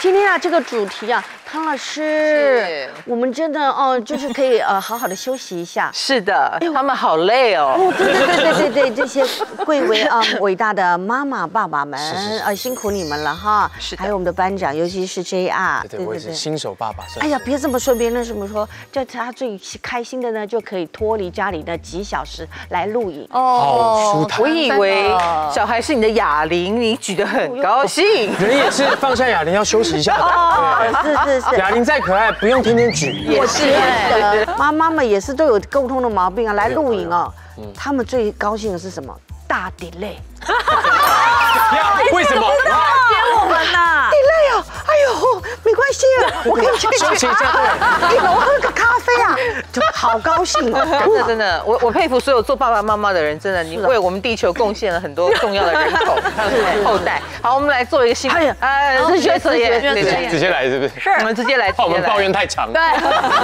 今天啊，这个主题啊，汤老师，我们真的哦，就是可以呃，好好的休息一下。是的，他们好累哦。哦，对对对对对对，这些贵为啊伟大的妈妈爸爸们，呃，辛苦你们了哈。是的还有我们的班长，尤其是 JR，对对，我也是新手爸爸。哎呀，别这么说，别人这么说？这他最开心的呢，就可以脱离家里的几小时来录影。哦舒坦我以为小孩是你的哑铃，你举得很高兴。人也是放下哑铃要休息一下的。哦，是是是。哑铃再可爱，不用天天举。也是，对，妈妈们也是都有沟通的毛病啊，来露营哦。他们最高兴的是什么？大 delay。为什么？接我们 呐！delay 哦，哎呦，没关系啊，我可以去 休息一下，对。一楼喝个咖 就好高兴哦。真的真的，我我佩服所有做爸爸妈妈的人，真的，你为我们地球贡献了很多重要的人口 后代。好，我们来做一个新，哎，直觉直觉，对对，直接来是不是？是，我们直接来，怕我们抱怨太长，对，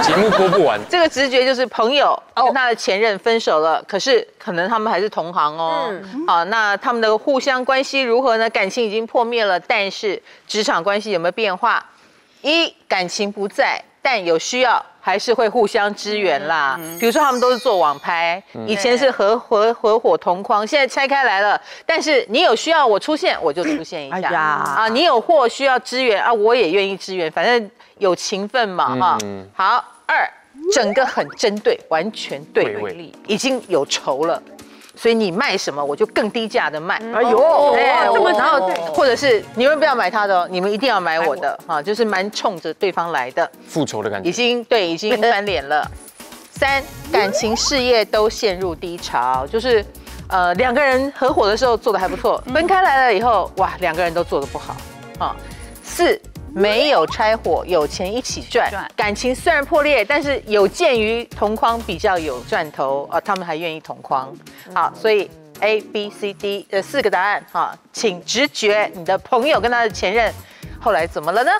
节目播不完。这个直觉就是朋友跟他的前任分手了，可是可能他们还是同行哦。好，那他们的互相关系如何呢？感情已经破灭了，但是职场关系有没有变化？一感情不在，但有需要还是会互相支援啦。比如说他们都是做网拍，以前是合合合伙同框，现在拆开来了。但是你有需要我出现，我就出现一下。啊，你有货需要支援啊，我也愿意支援，反正有情分嘛哈。好，二整个很针对，完全对为立，已经有仇了。所以你卖什么，我就更低价的卖。哎呦，这么然后或者是你们不要买他的哦，你们一定要买我的啊，就是蛮冲着对方来的，复仇的感觉。已经对，已经翻脸了。三，感情事业都陷入低潮，就是呃两个人合伙的时候做的还不错，分开来了以后，哇，两个人都做的不好啊。四。没有拆伙，有钱一起赚。感情虽然破裂，但是有鉴于同框比较有赚头啊，他们还愿意同框。好，所以 A、B、C、D 呃四个答案哈，请直觉你的朋友跟他的前任后来怎么了呢？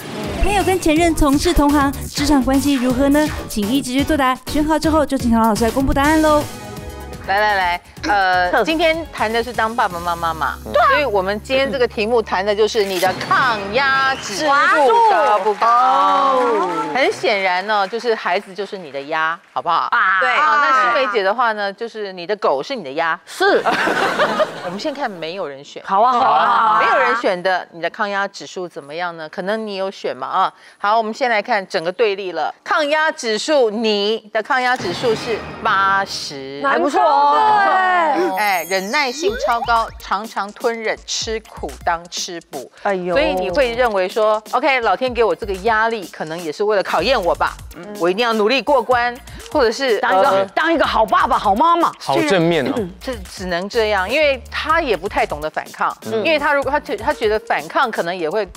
朋友跟前任从事同行，职场关系如何呢？请一直觉作答，选好之后就请唐老师来公布答案喽。来来来，呃，今天谈的是当爸爸妈妈嘛，所以我们今天这个题目谈的就是你的抗压指数高不高？很显然呢，就是孩子就是你的压，好不好？啊，对。啊，那新梅姐的话呢，就是你的狗是你的鸭。是。我们先看没有人选。好啊，好啊。没有人选的，你的抗压指数怎么样呢？可能你有选嘛啊？好，我们先来看整个对立了。抗压指数，你的抗压指数是八十，还不错。对，哎，忍耐性超高，常常吞忍，吃苦当吃补。哎呦，所以你会认为说，OK，老天给我这个压力，可能也是为了考验我吧？嗯，我一定要努力过关，或者是当一个当一个好爸爸、好妈妈，好正面哦。这只能这样，因为他也不太懂得反抗，因为他如果他觉他觉得反抗可能也会。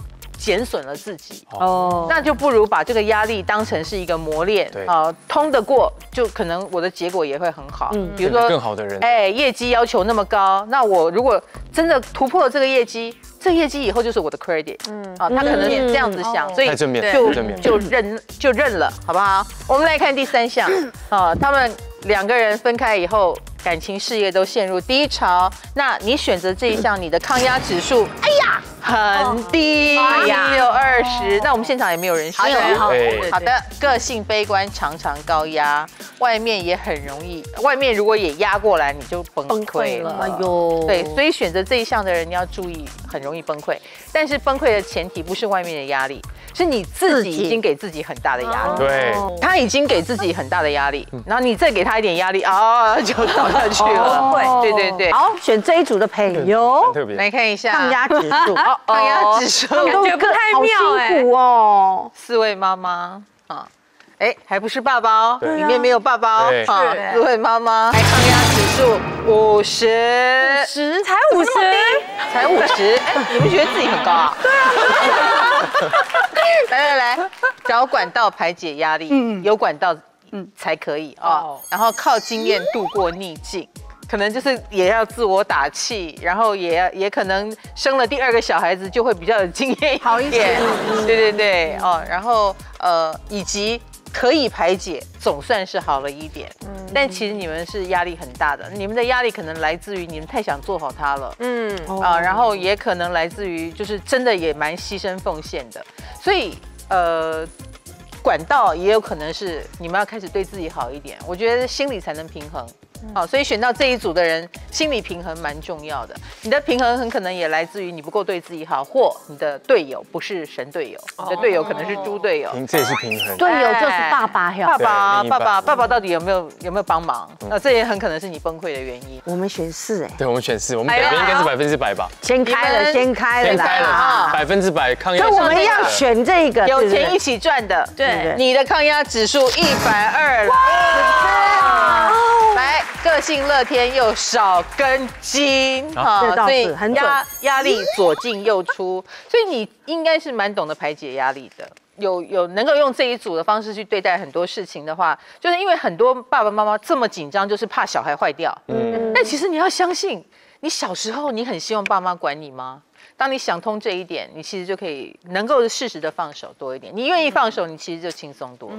减损了自己哦，那就不如把这个压力当成是一个磨练，啊，通得过就可能我的结果也会很好。嗯，比如说更好的人，哎，业绩要求那么高，那我如果真的突破了这个业绩，这业绩以后就是我的 credit。嗯，啊，他可能也这样子想，所以正面就就认就认了，好不好？我们来看第三项，啊，他们两个人分开以后。感情事业都陷入低潮，那你选择这一项，你的抗压指数，哎呀，很低，只有二十。那我们现场也没有人选，好好的，个性悲观，常常高压，外面也很容易，外面如果也压过来，你就崩溃了。哎呦，对，所以选择这一项的人，你要注意，很容易崩溃。但是崩溃的前提不是外面的压力。是你自己已经给自己很大的压力，对，他已经给自己很大的压力，然后你再给他一点压力啊，就倒下去了。对对对，好，选这一组的朋友，来看一下。抗压指数，抗压指数。感觉不太妙哎，哦，四位妈妈啊，哎，还不是爸爸哦，里面没有爸爸哦，四位妈妈，抗压指数五十，十？才五十，才五十，哎，你们觉得自己很高啊？对啊。来来来，找管道排解压力，嗯，有管道，嗯，才可以哦。然后靠经验度过逆境，可能就是也要自我打气，然后也要也可能生了第二个小孩子就会比较有经验，好一点。对对对，哦，然后呃，以及可以排解，总算是好了一点。但其实你们是压力很大的，你们的压力可能来自于你们太想做好它了。嗯，啊，然后也可能来自于就是真的也蛮牺牲奉献的，所以呃，管道也有可能是你们要开始对自己好一点，我觉得心理才能平衡。好，所以选到这一组的人，心理平衡蛮重要的。你的平衡很可能也来自于你不够对自己好，或你的队友不是神队友，你的队友可能是猪队友。平这也是平衡。队友就是爸爸呀爸。爸，爸爸，爸爸到底有没有有没有帮忙？那这也很可能是你崩溃的原因。我们选四哎，对，我们选四，我们哎呀北边应该是百分之百吧，先开了，先开了先开啦了，百分之百抗压所以我们要选这个，有钱一起赚的，对你的抗压指数一百二了。来，个性乐天又少根筋啊所以很准压压力左进右出，所以你应该是蛮懂得排解压力的。有有能够用这一组的方式去对待很多事情的话，就是因为很多爸爸妈妈这么紧张，就是怕小孩坏掉。嗯，但其实你要相信，你小时候你很希望爸妈管你吗？当你想通这一点，你其实就可以能够适时的放手多一点。你愿意放手，你其实就轻松多了。